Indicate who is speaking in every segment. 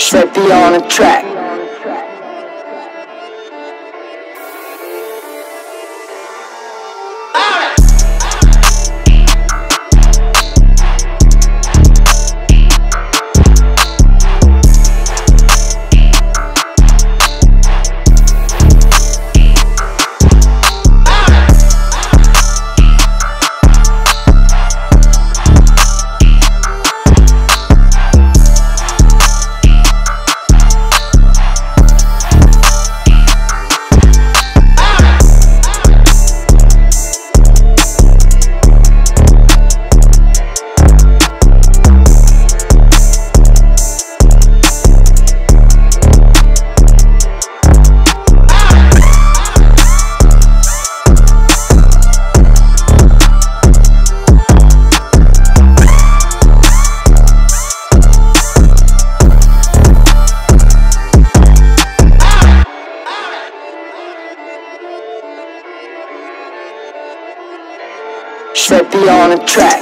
Speaker 1: Slippy on a track. Slippy on the track.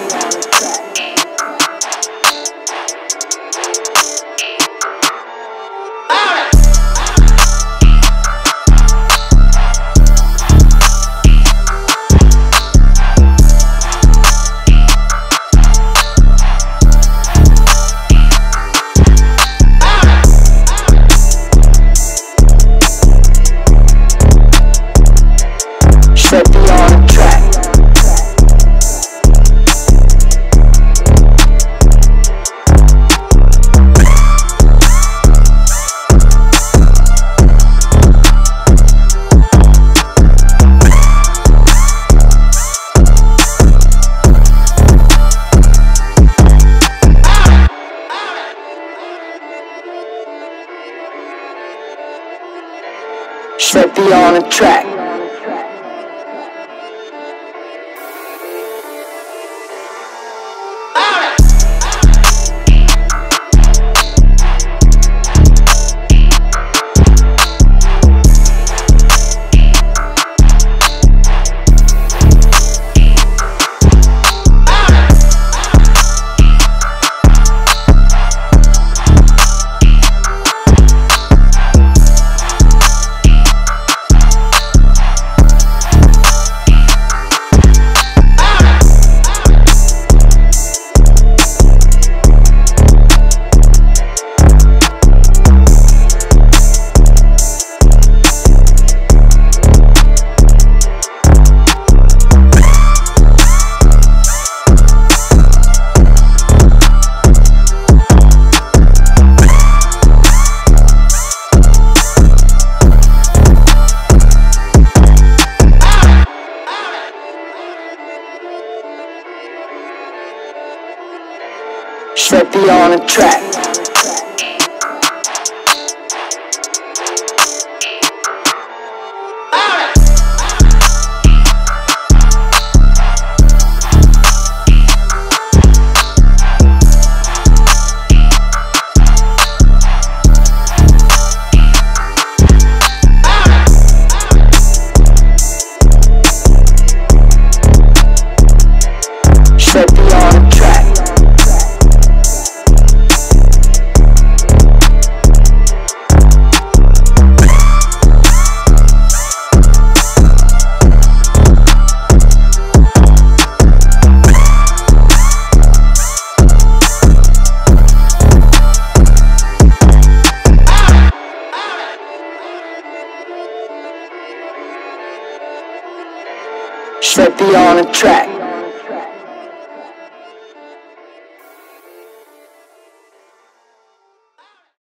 Speaker 1: Track. Slippy on the track. Slippy on the track.